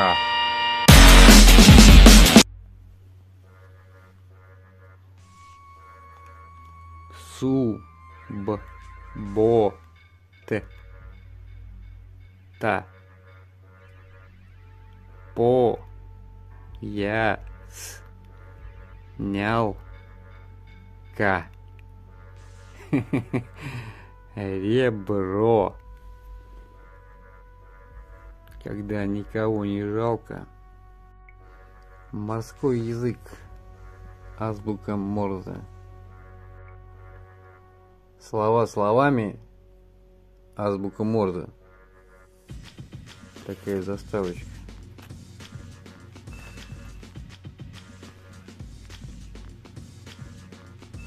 К. Су. Б. Бо. Т. Та. По. Я. С. Ка. Ребро. Когда никого не жалко. Морской язык. Азбука Морзе. Слова словами. Азбука Морзе. Такая заставочка.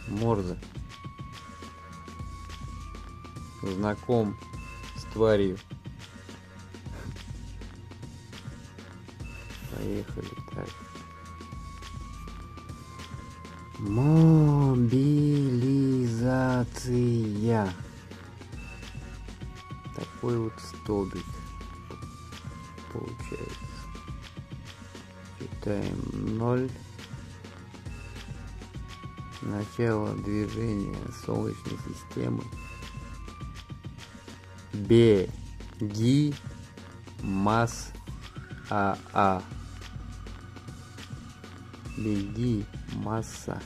Морзе. Знаком с тварью. Поехали так. Мобилизация. Такой вот столбик получается. Читаем ноль. Начало движения Солнечной системы. Беги масс а а беги масса.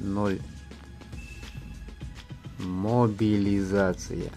Ноль. Мобилизация